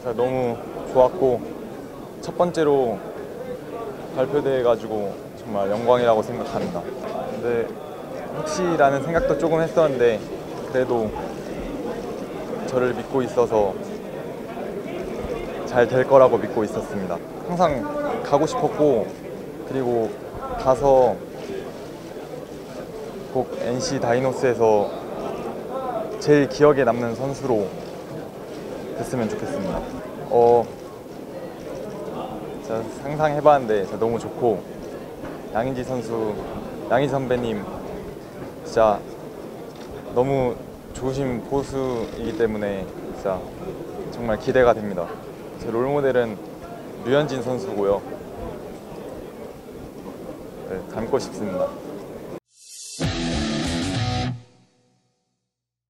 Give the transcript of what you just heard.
진짜 너무 좋았고 첫 번째로 발표돼가지고 정말 영광이라고 생각합니다. 근데 혹시라는 생각도 조금 했었는데 그래도 저를 믿고 있어서 잘 될 거라고 믿고 있었습니다. 항상 가고 싶었고 그리고 가서 꼭 NC 다이노스에서 제일 기억에 남는 선수로 됐으면 좋겠습니다. 어, 제가 상상해봤는데 진짜 너무 좋고 양인지 선수, 양인지 선배님 진짜 너무 좋으신 포수이기 때문에 진짜 정말 기대가 됩니다. 제 롤모델은 류현진 선수고요. 네, 닮고 싶습니다.